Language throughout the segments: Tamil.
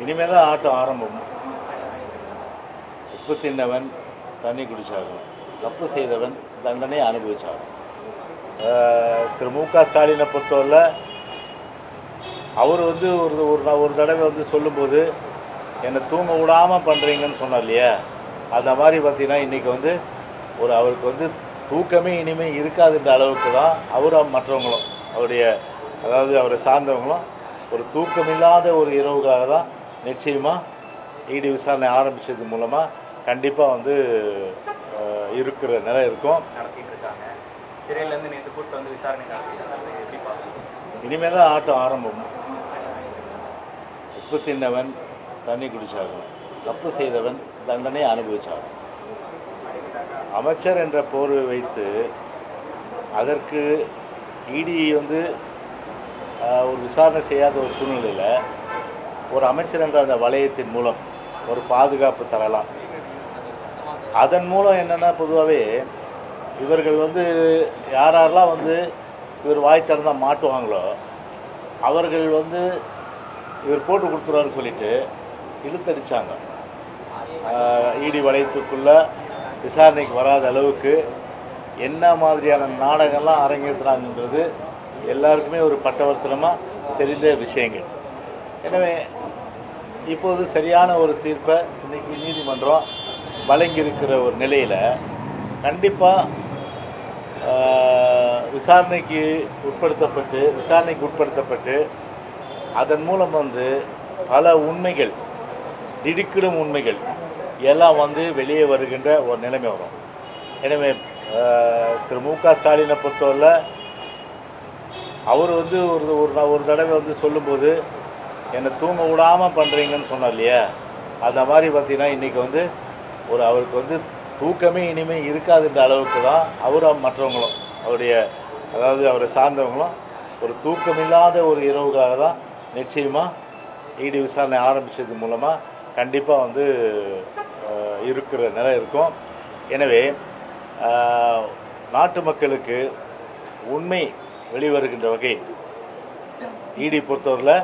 இனிமேல் தான் ஆட்டம் ஆரம்பம். உப்பு தின்னவன் தண்ணி குடிச்சாகும் தப்பு செய்தவன் தண்டனை அனுபவிச்சாகும் திரு மு க ஸ்டாலினை பொறுத்தவரை அவர் வந்து ஒரு ஒரு ஒரு தடவை வந்து சொல்லும்போது என்னை தூங்க விடாமல் பண்ணுறீங்கன்னு சொன்னார் இல்லையா? அந்த மாதிரி பார்த்திங்கன்னா இன்றைக்கி வந்து ஒரு அவருக்கு வந்து தூக்கமே இனிமேல் இருக்காதுன்ற அளவுக்கு தான் அவரும் மற்றவங்களும் அவருடைய அதாவது அவரை சார்ந்தவங்களும் ஒரு தூக்கமில்லாத ஒரு இரவுக்காக தான் நிச்சயமாக இடி விசாரணை ஆரம்பித்தது மூலமாக கண்டிப்பாக வந்து இருக்கிற நிலை இருக்கும். இனிமேல் தான் ஆட்டம் ஆரம்பம். உப்பு தின்னவன் தண்ணி குடிச்சாகும் தப்பு செய்தவன் தண்டனை அனுபவிச்சாகும் அமைச்சர் என்ற போர்வை வைத்து அதற்கு இடி வந்து ஒரு விசாரணை செய்யாத ஒரு சூழ்நிலையில் ஒரு அமைச்சர் என்ற அந்த வளையத்தின் மூலம் ஒரு பாதுகாப்பு தரலாம். அதன் மூலம் என்னென்னா பொதுவாகவே இவர்கள் வந்து யார் யாரெல்லாம் வந்து இவர் வாய் திறந்தால் மாட்டுவாங்களோ அவர்கள் வந்து இவர் போட்டு கொடுத்துருவாருன்னு சொல்லிட்டு இழுத்தடிச்சாங்க. இடி வளையத்துக்குள்ளே விசாரணைக்கு வராத அளவுக்கு என்ன மாதிரியான நாடகம்லாம் அரங்கேற்றுறாங்கன்றது எல்லாருக்குமே ஒரு பட்டவர்த்தனமாக தெரிந்த விஷயங்கள். எனவே இப்போது சரியான ஒரு தீர்ப்பை இன்றைக்கி நீதிமன்றம் வழங்கியிருக்கிற ஒரு நிலையில் கண்டிப்பாக விசாரணைக்கு உட்படுத்தப்பட்டு விசாரணைக்கு உட்படுத்தப்பட்டு அதன் மூலம் வந்து பல உண்மைகள் திடுக்கிடும் உண்மைகள் எல்லாம் வந்து வெளியே வருகின்ற ஒரு நிலைமை வரும். எனவே திரு மு க ஸ்டாலினை பொறுத்தவரை அவர் வந்து ஒரு ஒரு ஒரு தடவை வந்து சொல்லும்போது என்னை தூங்க விடாமல் பண்ணுறீங்கன்னு சொன்னார் இல்லையா? அந்த மாதிரி பார்த்தீங்கன்னா இன்றைக்கி வந்து ஒரு அவருக்கு வந்து தூக்கமே இனிமேல் இருக்காதுன்ற அளவுக்கு தான் அவரும் மற்றவங்களும் அவருடைய அதாவது அவரை சார்ந்தவங்களும் ஒரு தூக்கமில்லாத ஒரு இரவுக்காக தான் நிச்சயமாக இடி விசாரணை ஆரம்பித்தது மூலமாக கண்டிப்பாக வந்து இருக்கிற நிலை இருக்கும். எனவே நாட்டு மக்களுக்கு உண்மை வெளிவருகின்ற வகை இடி பொறுத்தவரில்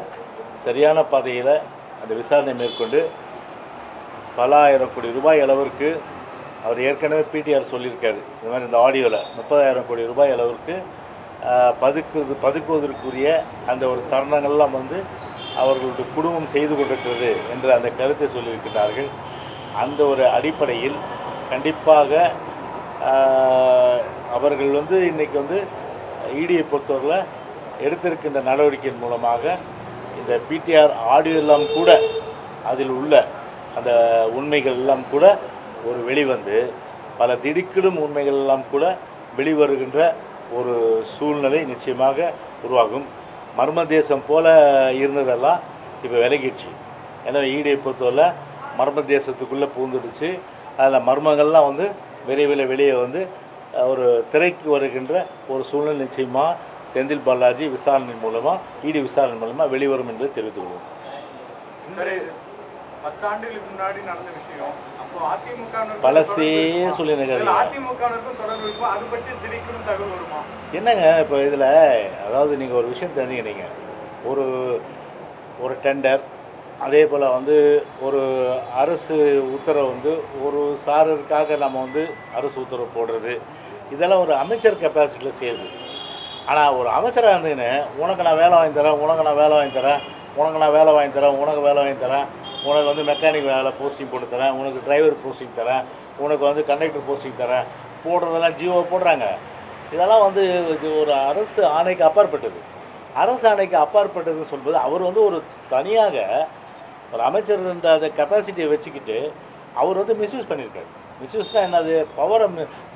சரியான பாதையில் அந்த விசாரணை மேற்கொண்டு பல ஆயிரம் கோடி ரூபாய் அளவிற்கு அவர் ஏற்கனவே பிடிஆர் சொல்லியிருக்காரு. இந்த மாதிரி இந்த ஆடியோவில் முப்பதாயிரம் கோடி ரூபாய் அளவிற்கு பதுக்குறது பதுக்குவதற்குரிய அந்த ஒரு தருணங்கள்லாம் வந்து அவர்களுடைய குடும்பம் செய்து கொண்டிருக்கிறது என்ற அந்த கருத்தை சொல்லியிருக்கிறார்கள் அந்த ஒரு அடிப்படையில் கண்டிப்பாக அவர்கள் வந்து இன்றைக்கி வந்து இடியை பொறுத்தவரையில் எடுத்திருக்கின்ற நடவடிக்கையின் மூலமாக இந்த பிடிஆர் ஆடியோ எல்லாம் கூட அதில் உள்ள அந்த உண்மைகள் எல்லாம் கூட ஒரு வெளிவந்து பல திடுக்கிடும் உண்மைகள் எல்லாம் கூட வெளிவருகின்ற ஒரு சூழ்நிலை நிச்சயமாக உருவாகும். மர்ம தேசம் போல இருந்ததெல்லாம் இப்போ விலகிடுச்சு. ஏன்னா ஈடியை பொறுத்தவரை மர்ம தேசத்துக்குள்ளே பூந்துடுச்சு அதில் மர்மங்கள்லாம் வந்து விரைவில் வெளியே வந்து ஒரு திரைக்கு வருகின்ற ஒரு சூழ்நிலை நிச்சயமாக செந்தில் பாலாஜி விசாரணை மூலமாக இடி விசாரணை மூலமாக வெளிவரும் என்று தெரிவித்துக் கொள்வோம் பத்தாண்டுகளுக்கு முன்னாடி நடந்த விஷயம். பழசே என்னங்க இப்போ இதில் அதாவது நீங்கள் ஒரு விஷயம் தெரிஞ்சுக்கிறீங்க ஒரு ஒரு டெண்டர் அதே போல் வந்து ஒரு அரசு உத்தரவு வந்து ஒரு சாரருக்காக நம்ம வந்து அரசு உத்தரவு போடுறது. இதெல்லாம் ஒரு அமைச்சர் கெப்பாசிட்டியில் செய்யுது ஆனால் ஒரு அமைச்சராக இருந்துக்கின்னு உனக்கு நான் வேலை வாங்கி தரேன் உனக்கு நான் வேலை வாங்கி தரேன் உனக்கு நான் வேலை வாங்கி தரேன் உனக்கு வேலை வாங்கி தரேன் உனக்கு வந்து மெக்கானிக் வேலை போஸ்டிங் போட்டு தரேன் உனக்கு டிரைவர் போஸ்டிங் தரேன் உனக்கு வந்து கண்டக்டர் போஸ்டிங் தரேன் போடுறதெல்லாம் ஜியோ போடுறாங்க. இதெல்லாம் வந்து ஒரு அரசு ஆணைக்கு அப்பாற்பட்டது. அரசு ஆணைக்கு அப்பாற்பட்டதுன்னு சொல்வது அவர் வந்து ஒரு தனியாக ஒரு அமைச்சர் இருந்த அந்த கெப்பாசிட்டியை வச்சுக்கிட்டு அவர் வந்து மிஸ்யூஸ் பண்ணியிருக்காரு. மிஸ்யூஸ்னால் என்னது? பவரை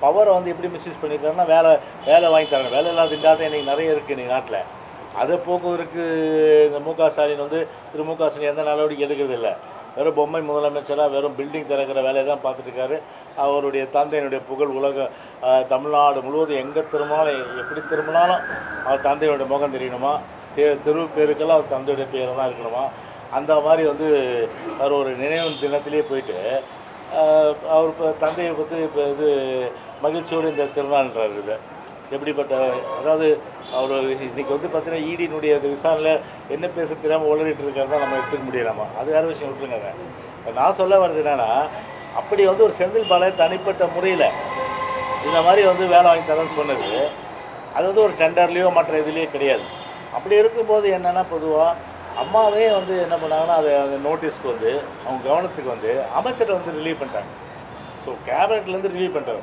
பவரை வந்து எப்படி மிஸ்யூஸ் பண்ணியிருக்காருன்னா வேலை வேலை வாங்கி தராங்க. வேலை இல்லாத திண்டாட்டம் இன்றைக்கி நிறைய இருக்குது இன்றைக்கி நாட்டில். அதை போக்குவதற்கு இந்த மு க. ஸ்டாலின் வந்து திரு மு க. ஸ்டாலின் எந்த நடவடிக்கை எடுக்கிறதில்லை வெறும் பொம்மை முதலமைச்சராக வெறும் பில்டிங் திறக்கிற வேலையை தான் பார்த்துட்டுருக்காரு அவருடைய தந்தையினுடைய புகழ் உலக தமிழ்நாடு முழுவதும் எங்கே திரும்பினாலும் எப்படி திரும்பினாலும் அவர் தந்தையினுடைய முகம் தெரியணுமா? தே தெரு பேருக்கெல்லாம் அவர் தந்தையுடைய பேர் தான் இருக்கணுமா? அந்த மாதிரி வந்து அவர் ஒரு நினைவு தினத்திலே போயிட்டு அவர் இப்போ தந்தையை பற்றி இப்போ இது மகிழ்ச்சியோடு இந்த திருநாள்ன்றார் இது. எப்படிப்பட்ட அதாவது அவர் இன்னைக்கு வந்து பார்த்தீங்கன்னா ஈடியினுடைய விசாரணையில் என்ன பேச தெரியாமல் உளறிட்டு இருக்காருன்னா நம்ம எடுத்துக்க முடியலாமா? அது வேறு விஷயம் விட்டுருங்க. இப்போ நான் சொல்ல வர்றது என்னென்னா அப்படி வந்து ஒரு செந்தில் பாலை தனிப்பட்ட முறையில் இந்த மாதிரி வந்து வேலை வாங்கி தரேன்னு சொன்னது அது வந்து ஒரு டெண்டர்லேயோ மற்ற இதுலேயோ கிடையாது. அப்படி இருக்கும்போது என்னென்னா பொதுவாக அம்மாவே வந்து என்ன பண்ணாங்கன்னா அதை அந்த நோட்டீஸ்க்கு வந்து அவங்க கவனத்துக்கு வந்து அமைச்சரை வந்து ரிலீவ் பண்ணிட்டாங்க. ஸோ கேபினெட்லேருந்து ரிலீவ் பண்ணிட்டாரு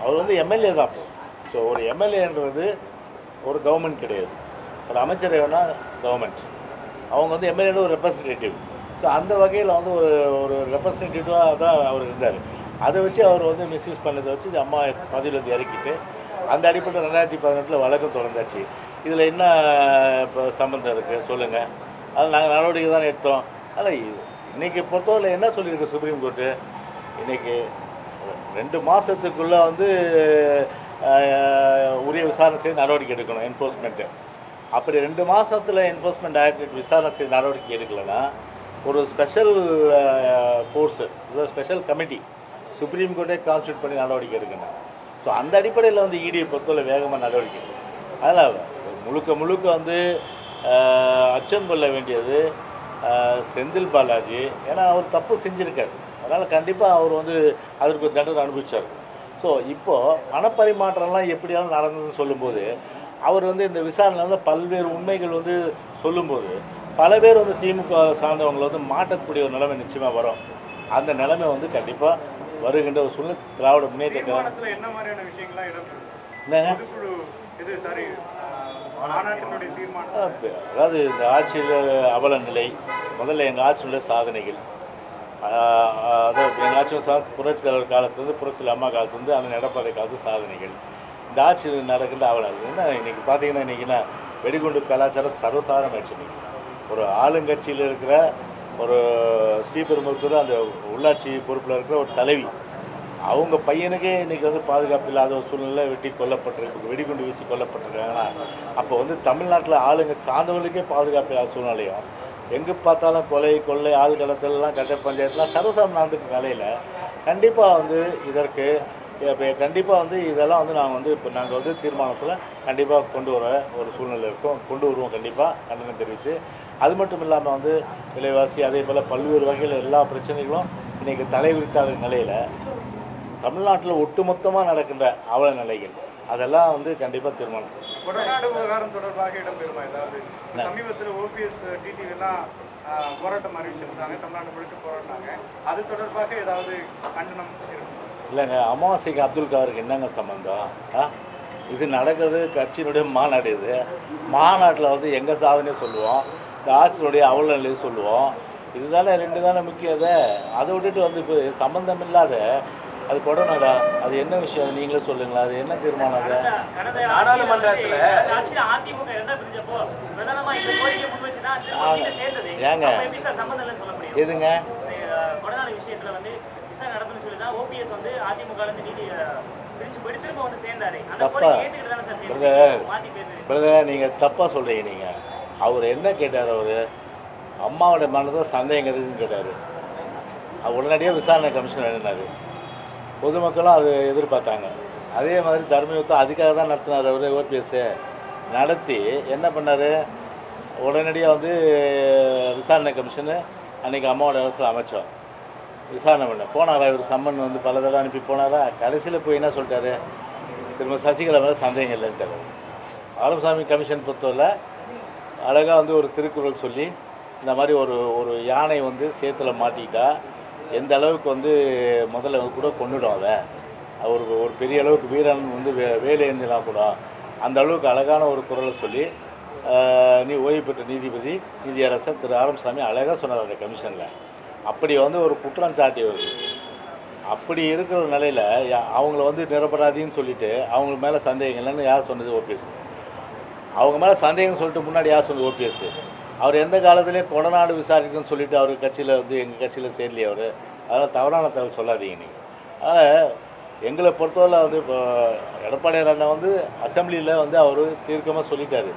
அவர் வந்து எம்எல்ஏ தான் அப்போ. ஸோ ஒரு எம்எல்ஏன்றது ஒரு கவர்மெண்ட் கிடையாது. ஒரு அமைச்சர் வேணால் கவர்மெண்ட் அவங்க வந்து எம்எல்ஏட ஒரு ரெப்ரசன்டேட்டிவ் ஸோ அந்த வகையில் வந்து ஒரு ஒரு ரெப்ரசன்டேட்டிவாக தான் அவர் இருந்தார். அதை வச்சு அவர் வந்து மிஸ்யூஸ் பண்ணதை வச்சு இந்த அம்மா பதவியில் வந்து இறக்கிட்டு அந்த அடிப்படையில் ரெண்டாயிரத்தி பதினெட்டில் வழக்கம் தொடர்ந்தாச்சு. இதில் என்ன இப்போ சம்மந்தம் இருக்குது சொல்லுங்கள் அது நாங்கள் நடவடிக்கை தானே எடுத்தோம். அதில் இன்றைக்கி பொறுத்தவரை என்ன சொல்லியிருக்கு சுப்ரீம் கோர்ட்டு இன்றைக்கி ரெண்டு மாதத்துக்குள்ளே வந்து உரிய விசாரணை செய்து நடவடிக்கை எடுக்கணும் என்ஃபோர்ஸ்மெண்ட்டு அப்படி ரெண்டு மாதத்தில் என்ஃபோர்ஸ்மெண்ட் டைரக்டரேட் விசாரணை செய்து நடவடிக்கை எடுக்கலைன்னா ஒரு special force special committee supreme கோர்ட்டே constitute பண்ணி நடவடிக்கை எடுக்கணும். ஸோ அந்த அடிப்படையில் வந்து இடியை பொறுத்தவரை வேகமாக நடவடிக்கை அதனால் முழுக்க முழுக்க வந்து அச்சம் கொள்ள வேண்டியது செந்தில் பாலாஜி. ஏன்னா அவர் தப்பு செஞ்சுருக்காரு. அதனால் கண்டிப்பாக அவர் வந்து அதற்கு ஒரு தண்டனை அனுபவிச்சார். ஸோ இப்போது பணப்பரிமாற்றம்லாம் எப்படியாலும் நடந்ததுன்னு சொல்லும்போது அவர் வந்து இந்த விசாரணையில் வந்து பல்வேறு உண்மைகள் வந்து சொல்லும்போது பல பேர் வந்து திமுக சார்ந்தவங்களை வந்து மாட்டக்கூடிய ஒரு நிலைமை நிச்சயமாக வரும். அந்த நிலைமை வந்து கண்டிப்பாக வருகின்ற ஒரு சூழ்நிலை திராவிட முன்னேற்ற என்னங்க? அதாவது இந்த ஆட்சியில் அவல நிலை முதல்ல எங்கள் ஆட்சியுள்ள சாதனைகள். அதாவது எங்கள் ஆட்சியில் சா புரட்சி தலைவர் காலத்துலேருந்து புரட்சி அம்மா காலத்துலேருந்து அந்த எடப்பாடி காலத்து சாதனைகள். இந்த ஆட்சியில் நடக்கின்ற அவல என்ன இன்றைக்கி பார்த்தீங்கன்னா இன்றைக்கினா வெடிகுண்டு கலாச்சாரம் சர்வசாதாரணமாயிடுச்சு இன்னைக்கு. ஒரு ஆளுங்கட்சியில் இருக்கிற ஒரு ஸ்ரீபெரும்புத்தூர் அந்த உள்ளாட்சி பொறுப்பில் இருக்கிற ஒரு தலைவி அவங்க பையனுக்கே இன்னைக்கு வந்து பாதுகாப்பு இல்லாத ஒரு சூழ்நிலை வெட்டி கொல்லப்பட்டிருக்கு வெடிகுண்டு வீசி கொல்லப்பட்டிருக்காங்கன்னா அப்போ வந்து தமிழ்நாட்டில் ஆளுங்க சார்ந்தவர்களுக்கே பாதுகாப்பு இல்லாத சூழ்நிலையும் எங்கே பார்த்தாலும் கொலை கொள்ளை ஆள் கடத்தல்லாம் கட்ட பஞ்சாயத்துலாம் சர்வசாதாரண நடந்துக்கு நிலையில் கண்டிப்பாக வந்து இதற்கு இப்போ கண்டிப்பாக வந்து இதெல்லாம் வந்து நாங்கள் வந்து இப்போ நாங்கள் வந்து தீர்மானத்தில் கண்டிப்பாக கொண்டு வர ஒரு சூழ்நிலை இருக்கும். கொண்டு வருவோம் கண்டிப்பாக கண்டனம் தெரிவித்து அது மட்டும் இல்லாமல் வந்து விலைவாசி அதே போல் பல்வேறு வகையில் எல்லா பிரச்சனைகளும் இன்றைக்கி தலைவிரித்தாத நிலையில் தமிழ்நாட்டில் ஒட்டுமொத்தமாக நடக்கின்ற அவல நிலைகள். அதெல்லாம் வந்து கண்டிப்பாக தீர்மானம். கொடநாடு விவகாரம் தொடர்பாக இடம்பெறுமா? ஏதாவது சமீபத்தில் ஓபிஎஸ் டிடிவி எல்லாம் ஆஹ், போராட்டம் அறிவிச்சிருந்தாங்க தமிழ்நாடு முழுக்க போராடினாங்க. அது தொடர்பாக ஏதாவது கண்டனம் இல்லைங்க அமாவாசைக்கு அப்துல் காருக்கு என்னங்க சம்மந்தம் ஆ? இது நடக்கிறது கட்சியினுடைய மாநாடு இது. மாநாட்டில் வந்து எங்கள் சாதனையை சொல்லுவோம்? இந்த ஆட்சியினுடைய அவல நிலையை சொல்லுவோம். இதுதானே ரெண்டு தானே முக்கியம் அதை அதை விட்டுட்டு வந்து இப்போ சம்மந்தம் இல்லாத அது கொடநாடா அது என்ன விஷயம்? நீங்களே சொல்லுங்களா அது என்ன தீர்மானம் அது? நாடாளுமன்றத்துல ஏங்க? எதுங்க? தப்பா? பிரதர். பிரதர் நீங்கள் தப்பாக சொல்கிறீங்க நீங்கள் அவர் என்ன கேட்டார் அவர்? அம்மாவோட மனதில் சந்தேகம் இருக்குன்னு கேட்டார். அவர் உடனடியாக விசாரணை கமிஷன் எழுதினார் பொதுமக்களும் அது எதிர்பார்த்தாங்க. அதே மாதிரி தர்மயுத்தம் அதுக்காக தான் நடத்தினார் அவர் ஓபிஎஸ்ஸை நடத்தி என்ன பண்ணார்? உடனடியாக வந்து விசாரணை கமிஷனு அன்றைக்கி அம்மாவோட இடத்துல அமைச்சோம். விசாரணை பண்ண போனாரா? இவர் சம்மன் வந்து பல தடவை அனுப்பி போனாரா? கடைசியில் போய் என்ன சொல்லிட்டாரு? திரும்ப சசிகலா மேலே சந்தேகம் இல்லைன்ட்டார். ஆலமசாமி கமிஷன் பொறுத்தவரை அழகாக வந்து ஒரு திருக்குறள் சொல்லி இந்த மாதிரி ஒரு ஒரு யானை வந்து சேத்துல மாட்டிக்கிட்டா எந்த அளவுக்கு வந்து முதல்ல கூட கொண்டுடும் அதை. ஒரு ஒரு பெரிய அளவுக்கு வீரன் வந்து வே வேலேந்தினா கூட அந்த அளவுக்கு அழகான ஒரு குரலை சொல்லி நீ ஓய்வு பெற்ற நீதிபதி நீதியரசர் திரு ஆரம்சாமி அழகாக சொன்னார் அந்த கமிஷனில். அப்படி வந்து ஒரு குற்றம் சாட்டியவர் அப்படி இருக்கிற நிலையில் அவங்கள வந்து நிரபராதின்னு சொல்லிட்டு அவங்க மேலே சந்தேகம் இல்லைன்னு யார் சொன்னது ஓபிஎஸ்? அவங்க மேலே சந்தேகம் சொல்லிட்டு முன்னாடி யார் சொன்னது ஓபிஎஸ்? அவர் எந்த காலத்துலேயும் கொடநாடு விசாரிக்கணும்னு சொல்லிட்டு அவர் கட்சியில் வந்து எங்கள் கட்சியில் சேரலையே அவர். அதனால் தவறான தகவல் சொல்லாதீங்க நீங்கள் அதனால் எங்களை பொறுத்தவரை வந்து இப்போ எடப்பாடியார் அண்ணன் வந்து அசம்பிளியில் வந்து அவர் தீர்க்கமாக சொல்லிட்டாரு.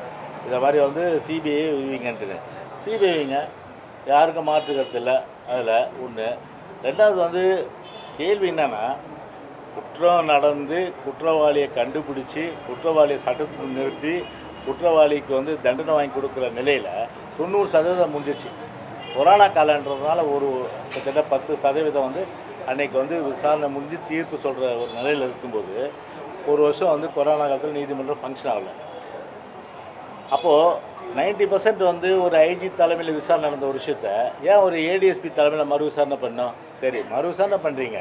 இதை மாதிரி வந்து சிபிஐ விவீங்கன்ட்டு சிபிஐங்க யாருக்கும் மாற்று கருத்து இல்லை. அதில் ஒன்று ரெண்டாவது வந்து கேள்வி என்னன்னா குற்றம் நடந்து குற்றவாளியை கண்டுபிடிச்சி குற்றவாளியை சட்டத்துக்கு நிறுத்தி குற்றவாளிக்கு வந்து தண்டனை வாங்கி கொடுக்குற நிலையில் தொண்ணூறு சதவீதம் முடிஞ்சிச்சு. கொரோனா காலன்றதுனால ஒரு கிட்டத்தட்ட பத்து சதவீதம் வந்து அன்னைக்கு வந்து விசாரணை முடிஞ்சு தீர்ப்பு சொல்கிற ஒரு நிலையில் இருக்கும்போது ஒரு வருஷம் வந்து கொரோனா காலத்தில் நீதிமன்றம் ஃபங்க்ஷன் ஆகலை. அப்போது நைன்டி பர்சன்ட் வந்து ஒரு ஐஜி தலைமையில் விசாரணை நடந்த ஒரு விஷயத்த ஏன் ஒரு ஏடிஎஸ்பி தலைமையில் மறு விசாரணை பண்ணோம்? சரி மறு விசாரணை பண்ணுறீங்க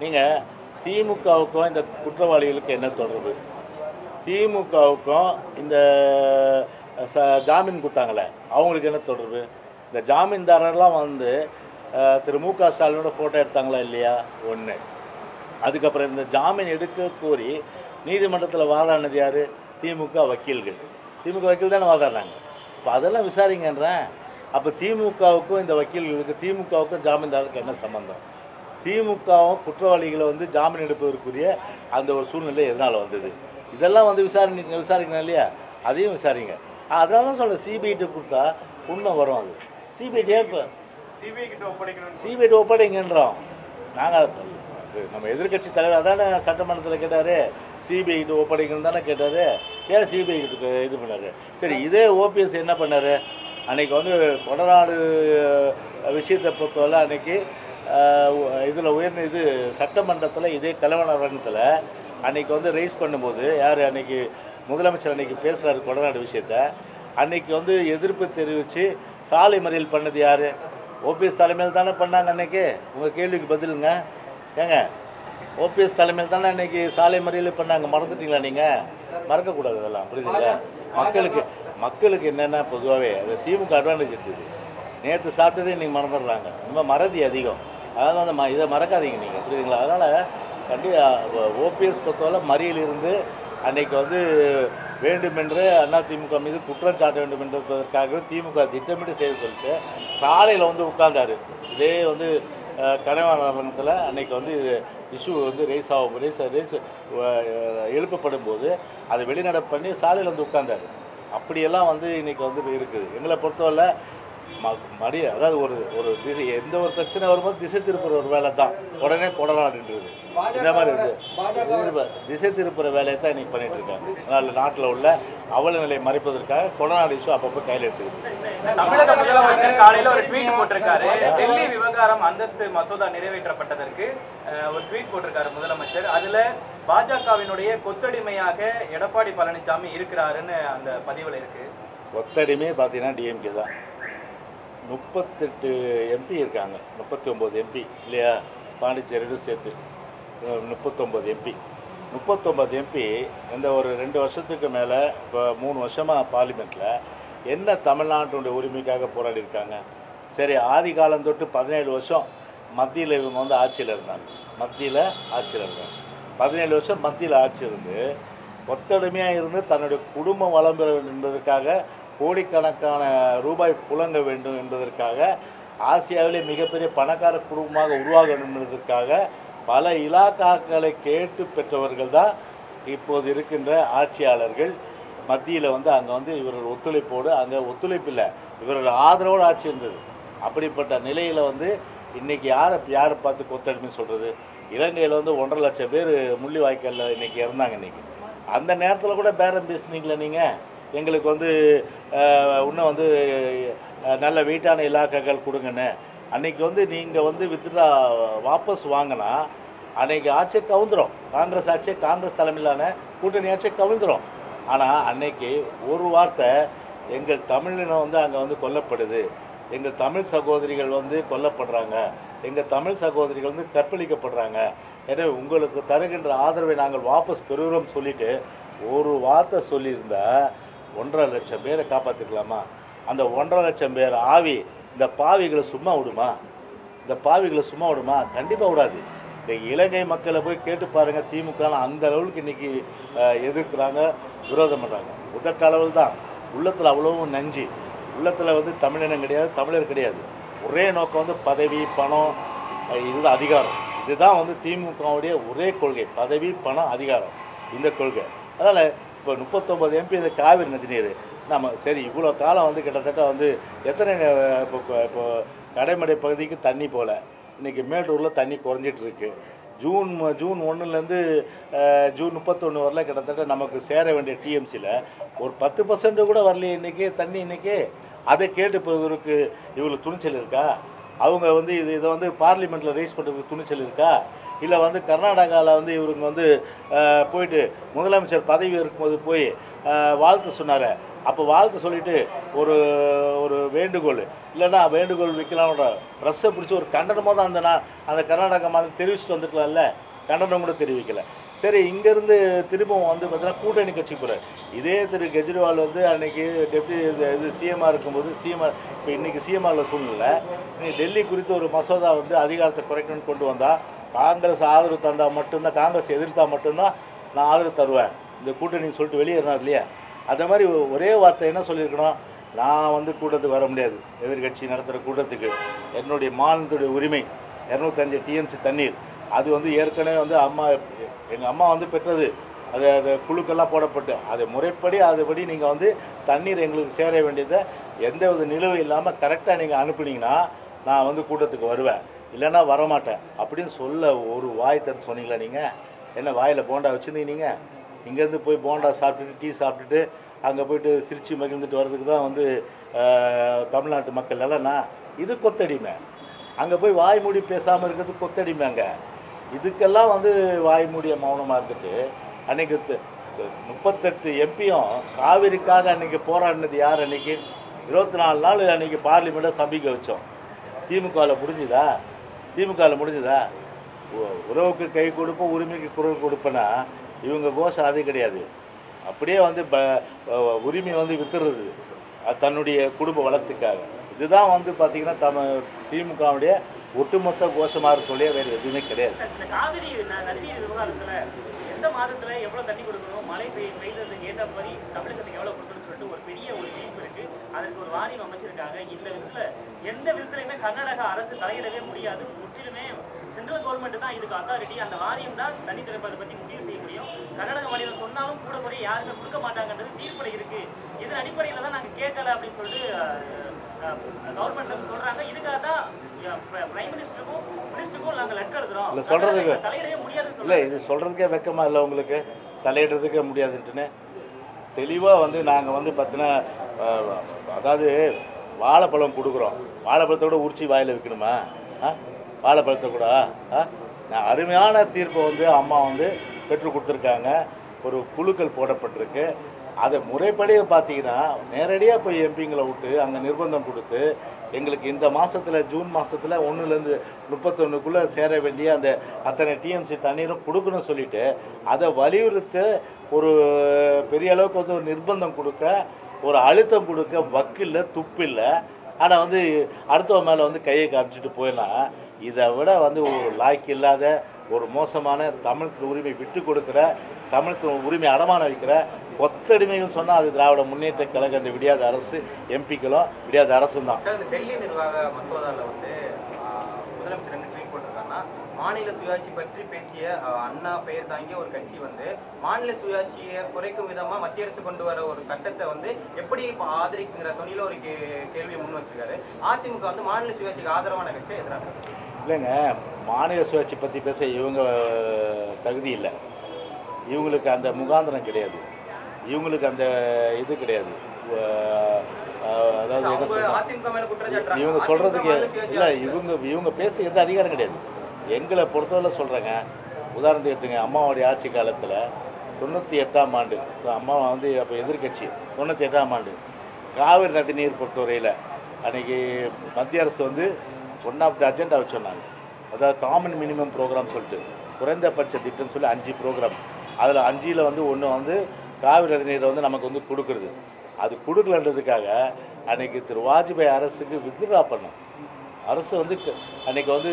நீங்கள் திமுகவுக்கும் இந்த குற்றவாளிகளுக்கு என்ன தொடர்பு? திமுகவுக்கும் இந்த ச ஜாமீன் கொடுத்தாங்களே அவங்களுக்கு என்ன தொடர்பு? இந்த ஜாமீன்தாரர்லாம் வந்து திரு மு க ஸ்டாலினோட ஃபோட்டோ எடுத்தாங்களா இல்லையா? ஒன்று அதுக்கப்புறம் இந்த ஜாமீன் எடுக்க கோரி நீதிமன்றத்தில் வாதாடினது யார்? திமுக வக்கீல்கள். திமுக வக்கீல் தானே வாதாடினாங்க இப்போ அதெல்லாம் விசாரிங்கன்றேன். அப்போ திமுகவுக்கும் இந்த வக்கீல்களுக்கு திமுகவுக்கும் ஜாமீன்தாருக்கு என்ன சம்மந்தம் திமுகவும் குற்றவாளிகளை வந்து ஜாமீன் எடுப்பதற்குரிய அந்த ஒரு சூழ்நிலை எதனால் வந்தது? இதெல்லாம் வந்து விசாரணை விசாரிக்கணும் இல்லையா? அதையும் விசாரிங்க. அதனால தான் சொல்கிறேன் சிபிஐட்டு கொடுத்தா உண்மை வரும் அது சிபிஐடியே இப்போ? சிபிஐ கிட்ட ஒப்படைக்கணும் சிபிஐடி ஒப்படைங்கன்றோம். நாங்கள் நம்ம எதிர்க்கட்சி தலைவர் அதானே சட்டமன்றத்தில் கேட்டார் சிபிஐடி ஒப்படைக்கணும் தானே கேட்டார். ஏன் சிபிஐ இது பண்ணார்? சரி இதே ஓபிஎஸ் என்ன பண்ணார்? அன்னைக்கு வந்து கொடநாடு விஷயத்தை பொறுத்தவரை அன்னைக்கு இதில் உயர்ந்த இது சட்டமன்றத்தில் இதே கலவரத்தில் அன்னைக்கு வந்து ரைஸ் பண்ணும்போது யார் அன்னைக்கு முதலமைச்சர் அன்றைக்கி பேசுகிறாரு கொடநாடு விஷயத்த. அன்னைக்கு வந்து எதிர்ப்பு தெரிவித்து சாலை மறியல் பண்ணது யார்? ஓபிஎஸ் தலைமையில் தானே பண்ணாங்க அன்றைக்கி உங்கள் கேள்விக்கு பதிலுங்க. ஏங்க ஓபிஎஸ் தலைமையில் தானே அன்றைக்கி சாலை மறியல் பண்ணாங்க? மறந்துட்டீங்களா நீங்கள் மறக்கக்கூடாது அதெல்லாம் புரியுதுங்களா? மக்களுக்கு மக்களுக்கு என்னென்னா பொதுவாகவே அது திமுக அட்வான்டேஜ் இருக்குது நேற்று சாப்பிட்டதே இன்றைக்கி மறந்துடுறாங்க. ரொம்ப மறதி அதிகம். அதனால் அந்த ம இதை மறக்காதீங்க நீங்கள் புரியுதுங்களா? அதனால் கண்டிப்பாக ஓபிஎஸ் பொறுத்தவரை மறியல் அன்றைக்கு அன்னைக்கு வந்து வேண்டுமென்று அதிமுக மீது குற்றம் சாட்ட வேண்டும் என்பதற்காக திமுக திட்டமிட்டு செய்ய சொல்லிட்டு சாலையில் வந்து உட்கார்ந்தார். இதே வந்து கனவானத்தில் அன்னைக்கு வந்து இஷ்யூ வந்து ரேஸ் ஆகும் ரேஸ் ரேஸ் எழுப்பப்படும் போது அதை வெளிநடப்பு பண்ணி சாலையில் வந்து உட்கார்ந்தார். அப்படியெல்லாம் வந்து இன்றைக்கி வந்து இருக்குது. எங்களை பொறுத்தவரை மடி அதாவது ஒரு ஒரு திசை எந்த ஒரு பிரச்சனை வரும்போது திசை திருப்புற ஒரு வேலை தான். உடனே கொடநாடுன்றது இந்த மாதிரி இருக்குது இது திசை திருப்புற வேலையை தான் இன்னைக்கு பண்ணிட்டு இருக்காங்க. அதனால் நாட்டில் உள்ள அவல நிலையை மறைப்பதற்காக கொடநாடு இஷ்யூ அப்பப்போ கையில் எடுத்துக்கிட்டு தமிழக முதலமைச்சர் காலையில ஒரு ட்வீட் போட்டிருக்காரு. டெல்லி விவகாரம் அந்தஸ்து மசோதா நிறைவேற்றப்பட்டதற்கு ஒரு ட்வீட் போட்டிருக்காரு முதலமைச்சர். அதுல பாஜகவினுடைய கொத்தடிமையாக எடப்பாடி பழனிசாமி இருக்கிறாருன்னு அந்த பதிவுல இருக்கு. ஒத்தடிமே பார்த்தீங்கன்னா டிஎம்கே தான். முப்பத்தெட்டு எம்பி இருக்காங்க. முப்பத்தி ஒம்பது எம்பி இல்லையா? பாண்டிச்சேரியும் சேர்த்து. முப்பத்தொம்பது எம்பி முப்பத்தொம்பது எம்பி இந்த ஒரு ரெண்டு வருஷத்துக்கு மேலே இப்போ மூணு வருஷமாக பார்லிமெண்ட்டில் என்ன தமிழ்நாட்டுடைய உரிமைக்காக போராடி இருக்காங்க? சரி ஆதி காலம் தொட்டு பதினேழு வருஷம் மத்தியில் இவங்க வந்து ஆட்சியில் இருந்தாங்க. மத்தியில் ஆட்சியில் இருந்தாங்க. பதினேழு வருஷம் மத்தியில் ஆட்சி இருந்து ஒத்தடிமையாக இருந்து தன்னுடைய குடும்பம் வளம் பெற என்பதற்காக கோடிக்கணக்கான ரூபாய் புழங்க வேண்டும் என்பதற்காக ஆசியாவிலே மிகப்பெரிய பணக்கார குடும்பமாக உருவாக வேண்டும் என்பதற்காக பல இலாக்காக்களை கேட்டு பெற்றவர்கள் தான் இப்போது இருக்கின்ற ஆட்சியாளர்கள். மத்தியில் வந்து அங்கே வந்து இவர்கள் ஒத்துழைப்போடு அங்கே ஒத்துழைப்பு இல்லை இவர்கள் ஆதரவோடு ஆட்சி இருந்தது. அப்படிப்பட்ட நிலையில் வந்து இன்றைக்கி யாரை யாரை பார்த்து கொத்தடிமை சொல்கிறது இலங்கையில் வந்து ஒன்றரை லட்சம் பேர் முள்ளி வாய்க்காலில் இன்றைக்கி இறந்தாங்க இன்றைக்கி அந்த நேரத்தில் கூட பேரம் பேசுனீங்களே நீங்கள் எங்களுக்கு வந்து இன்னும் வந்து நல்ல வெயிட்டான இலாக்காக்கள் கொடுங்கன்னு. அன்றைக்கி வந்து நீங்கள் வந்து வித்ட்ரா வாபஸ் வாங்கினா அன்றைக்கி ஆட்சியை கவுந்துரும். காங்கிரஸ் ஆட்சியை காங்கிரஸ் தலைமையிலான கூட்டணி ஆட்சியை கவிழ்ந்துரும் ஆனால் அன்னைக்கு ஒரு வார்த்தை எங்கள் தமிழினம் வந்து அங்கே வந்து கொல்லப்படுது. எங்கள் தமிழ் சகோதரிகள் வந்து கொல்லப்படுறாங்க. எங்கள் தமிழ் சகோதரிகள் வந்து கற்பழிக்கப்படுறாங்க. எனவே உங்களுக்கு தருகின்ற ஆதரவை நாங்கள் வாபஸ் பெறுகிறோம் சொல்லிட்டு ஒரு வார்த்தை சொல்லியிருந்தால் ஒன்றரை லட்சம் பேரை காப்பாற்றிக்கலாமா அந்த ஒன்றரை லட்சம் பேர் ஆவி இந்த பாவிகளை சும்மா விடுமா? இந்த பாவிகளை சும்மா விடுமா? கண்டிப்பாக விடாது. இந்த இலங்கை மக்களை போய் கேட்டு பாருங்கள் திமுக அந்த அளவுக்கு இன்னைக்கு எதிர்க்கிறாங்க விரோதம் பண்ணுறாங்க உதட்ட அளவில் தான் உள்ளத்தில் அவ்வளவும் நஞ்சு. உள்ளத்தில் வந்து தமிழினம் கிடையாது தமிழர் கிடையாது. ஒரே நோக்கம் வந்து பதவி பணம் அஹ், இதுதான் அதிகாரம். இதுதான் வந்து திமுகவுடைய ஒரே கொள்கை. பதவி பணம் அதிகாரம். இந்த கொள்கை. அதனால் இப்போ முப்பத்தொம்பது எம்பி இந்த காவிரி நதிநீர். நம்ம சரி இவ்வளோ காலம் வந்து கிட்டத்தட்ட வந்து எத்தனை இப்போ இப்போ கடைமடை பகுதிக்கு தண்ணி போகல இன்றைக்கி மேட்டூரில் தண்ணி குறைஞ்சிட்டு இருக்கு ஜூன் ஜூன் ஒன்றுலேருந்து ஜூன் முப்பத்தொன்று வரல கிட்டத்தட்ட நமக்கு சேர வேண்டிய டிஎம்சியில் ஒரு பத்து பர்சன்ட் கூட வரலையே இன்றைக்கி தண்ணி இன்றைக்கி அதை கேட்டு போவதற்கு இவ்வளோ துணிச்சல் இருக்கா? அவங்க வந்து இது இதை வந்து பார்லிமெண்ட்டில் ரைஸ் பண்ணுறதுக்கு துணிச்சல் இருக்கா? இல்லை வந்து கர்நாடகாவில் வந்து இவருங்க வந்து போயிட்டு முதலமைச்சர் பதவி இருக்கும்போது போய் வாழ்த்து சொன்னார். அப்போ வாழ்த்து சொல்லிட்டு ஒரு ஒரு வேண்டுகோள். இல்லைன்னா வேண்டுகோள் வைக்கலாம்ன்ற ப்ரெஸ்ஸை பிடிச்சி ஒரு கண்டனமாக தான் அந்த நான் அந்த கர்நாடகா மாதிரி தெரிவிச்சுட்டு வந்துருக்கலாம்ல? கண்டனம் கூட தெரிவிக்கலை. சரி இங்கேருந்து திரும்பவும் வந்து பார்த்தீங்கன்னா கூட்டணி கட்சி போகிறார் இதே திரு கெஜ்ரிவால் வந்து அன்னைக்கு டெப்டி இது சிஎம்ஆர் இருக்கும்போது சிஎம்ஆர் இப்போ இன்றைக்கி சிஎம்ஆரில் சூழ்நிலை. இன்னைக்கு டெல்லி குறித்து ஒரு மசோதா வந்து அதிகாரத்தை குறைக்கணும்னு கொண்டு வந்தால் காங்கிரஸ் ஆதரவு தந்தால் மட்டும்தான் காங்கிரஸ் எதிர்த்தா மட்டும்தான் நான் ஆதரவு தருவேன். இந்த கூட்டணி சொல்லிட்டு வெளியேறினார் இல்லையா? அதே மாதிரி ஒரே வார்த்தை என்ன சொல்லியிருக்கணும்? நான் வந்து கூட்டத்துக்கு வர முடியாது. எதிர்கட்சி நடத்துகிற கூட்டத்துக்கு என்னுடைய மாநிலத்துடைய உரிமை. இரநூத்தஞ்சு டிஎம்சி தண்ணீர். அது வந்து ஏற்கனவே வந்து அம்மா எங்கள் அம்மா வந்து பெற்றது. அது அது குழுக்கெல்லாம் போடப்பட்டு அது முறைப்படி அதுபடி நீங்கள் வந்து தண்ணீர் எங்களுக்கு சேர வேண்டியதை எந்த வித நிலுவை இல்லாமல் கரெக்டாக நீங்கள் அனுப்புனீங்கன்னா நான் வந்து கூட்டத்துக்கு வருவேன். இல்லைன்னா வரமாட்டேன். அப்படின்னு சொல்ல ஒரு வாய் தர சொன்னீங்களா நீங்கள் என்ன வாயில் போண்டா வச்சுருந்தீங்க இங்கேருந்து போய் போண்டா சாப்பிட்டுட்டு டீ சாப்பிட்டுட்டு அங்கே போயிட்டு சிரித்து மகிழ்ந்துட்டு வர்றதுக்கு தான் வந்து தமிழ்நாட்டு மக்கள். இல்லைன்னா இது கொத்தடிமை. அங்கே போய் வாய் மூடி பேசாமல் இருக்கிறது கொத்தடிமை அங்கே இதுக்கெல்லாம் வந்து வாய் மூடிய மௌனமாக இருந்துட்டு அன்னைக்கு முப்பத்தெட்டு எம்பியும் காவிரிக்காக அன்னைக்கு போராடினது யார் அன்னைக்கு? இருபத்தி நாலு நாள் அன்னைக்கு பார்லிமெண்ட்டை சபிக்க வச்சோம். திமுகவில் முடிஞ்சுதா? திமுகவில் முடிஞ்சுதா? உறவுக்கு கை கொடுப்போம் உரிமைக்கு குரல் கொடுப்பேன்னா இவங்க கோஷம் அது கிடையாது. அப்படியே வந்து ப உரிமையை உரிமை வந்து வித்துறது தன்னுடைய குடும்ப வளத்துக்காக. இதுதான் வந்து பார்த்திங்கன்னா தம திமுகவுடைய ஒட்டுமொத்த கோஷமாக இருக்கொழிய வேறு எதுவுமே கிடையாது. இந்த காவிரி ந- நதிநீர் விவகாரத்துல எந்த மாதத்தில் எவ்வளோ தண்ணி கொடுக்கணும் மழை பெய்யும் பெய்ததுக்கு ஏற்ற மாதிரி தமிழகத்துக்கு எவ்வளோ கொடுக்கணும்னு சொல்லிட்டு ஒரு பெரிய ஒரு தீர்ப்பு இருக்கு. அதற்கு ஒரு வாரியம் அமைச்சிருக்காங்க. இந்த விதத்தில் எந்த விதத்துலையுமே கர்நாடக அரசு தலையிடவே முடியாது. முற்றிலுமே சென்ட்ரல் கவர்மெண்ட் தான் இதுக்கு அத்தாரிட்டி அந்த வாரியம் தான் தண்ணி திறப்பதை பத்தி முடிவு செய்ய முடியும். கர்நாடக மாநிலம் சொன்னாலும் கூட குறைய யாருமே கொடுக்க மாட்டாங்கன்றது தீர்ப்படை இருக்கு. இதன் அடிப்படையில தான் நாங்க கேட்கல அப்படின்னு சொல்லிட்டு கவர்மெண்ட் இருந்து சொல்றாங்க. இதுக்காக தான் இல்ல, முடியாதுன்னு இல்லை இது சொல்கிறதுக்கே வெக்கமா இல்லை உங்களுக்கு. தலையிடுறதுக்கே முடியாதுன்ட்டுன்னு. தெளிவாக வந்து நாங்கள் வந்து பார்த்தீங்கன்னா அதாவது வாழைப்பழம் கொடுக்குறோம். வாழைப்பழத்தை கூட உரிச்சி வாயில் வைக்கணுமா? ஆ? வாழைப்பழத்தை கூட ஆ? நான் அருமையான தீர்ப்பை வந்து அம்மா வந்து பெற்றுக் கொடுத்துருக்காங்க. ஒரு குழுக்கள் போடப்பட்டிருக்கு. அதை முறைப்படி பார்த்தீங்கன்னா நேரடியாக போய் எம்பிங்களை விட்டு அங்கே நிர்பந்தம் கொடுத்து எங்களுக்கு இந்த மாதத்தில் ஜூன் மாதத்தில் ஒன்றுலேருந்து முப்பத்தொன்றுக்குள்ளே சேர வேண்டிய அந்த அத்தனை டிஎம்சி தண்ணீரும் கொடுக்கணும்னு சொல்லிட்டு அதை வலியுறுத்த ஒரு பெரிய அளவுக்கு வந்து ஒரு நிர்பந்தம் கொடுக்க ஒரு அழுத்தம் கொடுக்க வக்கில்ல துப்பில்லை. ஆனால் வந்து அடுத்தவன் மேலே வந்து கையை காமிச்சிட்டு போயிடலாம். இதை விட வந்து ஒரு லாய்க்கு இல்லாத ஒரு மோசமான தமிழ் உரிமை விட்டு கொடுக்குற தமிழ் உரிமை அடமான வைக்கிற கொத்தடிமைகள் சொன்னால் அது திராவிட முன்னேற்ற கழக அந்த விடியாத அரசு எம்பிக்களும் விடியாத அரசும் தான். டெல்லி நிர்வாக மசோதாவில் வந்து முதலமைச்சர் என்ன ட்வீட் போட்டிருக்காங்கன்னா மாநில சுயாட்சி பற்றி பேசிய அண்ணா பெயர் தாங்கிய ஒரு கட்சி வந்து மாநில சுயாட்சியை குறைக்கும் விதமா மத்திய அரசு கொண்டு வர ஒரு சட்டத்தை வந்து எப்படி ஆதரிக்குங்கிற துணியில ஒரு கே- கேள்வியை முன் வச்சிருக்காரு. அதிமுக வந்து மாநில சுயாட்சிக்கு ஆதரவான கட்சி எதிராக இல்லைங்க மாநில சுயாட்சி பற்றி பேச இவங்க தகுதி இல்லை. இவங்களுக்கு அந்த முகாந்திரம் கிடையாது. இவங்களுக்கு அந்த இது கிடையாது. அதாவது என்ன இவங்க சொல்கிறதுக்கு இல்லை. இவங்க இவங்க பேச எந்த அதிகாரம் கிடையாது. எங்களை பொறுத்தவரை சொல்கிறேங்க உதாரணத்துக்கு எடுத்துங்க. அம்மாவுடைய ஆட்சி காலத்தில் தொண்ணூற்றி எட்டாம் ஆண்டு அம்மா வந்து அப்போ எதிர்க்கட்சி தொண்ணூற்றி எட்டாம் ஆண்டு. காவிரி நதிநீர் பொறுத்தவரையில் அன்றைக்கி மத்திய அரசு வந்து ஒன் ஆஃப் த அஜெண்டா வச்சுருந்தாங்க அதாவது காமன் மினிமம் ப்ரோக்ராம் சொல்லிட்டு குறைந்தபட்ச திட்டம்னு சொல்லி அஞ்சு ப்ரோக்ராம் அதில் அஞ்சில் வந்து ஒன்று வந்து காவிரி நீரை வந்து நமக்கு வந்து கொடுக்குறது. அது கொடுக்கலன்றதுக்காக அன்னைக்கு திரு வாஜ்பாய் அரசுக்கு வித்ட்ரா பண்ணோம். அரசு வந்து க- அன்னைக்கு வந்து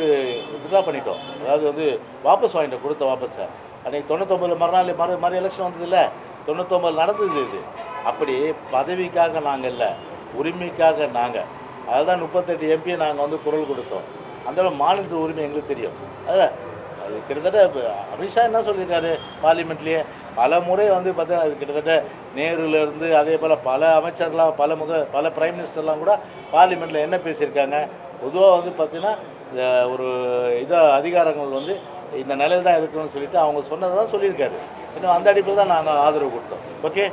வித்ட்ரா பண்ணிட்டோம். அதாவது வந்து வாபஸ் வாங்கிட்டோம் கொடுத்த வாபஸை. அன்னைக்கு தொண்ணூத்தொம்பதில் மறுநாள் மறு மறு எலெக்ஷன் வந்ததில்ல தொண்ணூத்தொம்பது நடந்தது இது. அப்படி பதவிக்காக நாங்கள் இல்லை உரிமைக்காக நாங்கள் அதுதான் முப்பத்தெட்டு எம்பியை நாங்கள் வந்து குரல் கொடுத்தோம். அந்த மாநிலத்து உரிமை எங்களுக்கு தெரியும். அதில் அது கிட்டத்தட்ட அமித்ஷா என்ன சொல்லியிருக்காரு பார்லிமெண்ட்லேயே? பல முறை வந்து பார்த்தா அது கிட்டத்தட்ட நேருலேருந்து அதே போல் பல அமைச்சர்லாம் பல முக பல பிரைம் மினிஸ்டர்லாம் கூட பார்லிமெண்ட்டில் என்ன பேசியிருக்காங்க? பொதுவாக வந்து பார்த்தீங்கன்னா இந்த ஒரு இதாக அதிகாரங்கள் வந்து இந்த நிலையில் தான் இருக்கணும்னு சொல்லிட்டு அவங்க சொன்னதை தான் சொல்லியிருக்காரு. இன்னும் அந்த அடிப்பில் தான் நாங்கள் ஆதரவு கொடுத்தோம். ஓகே?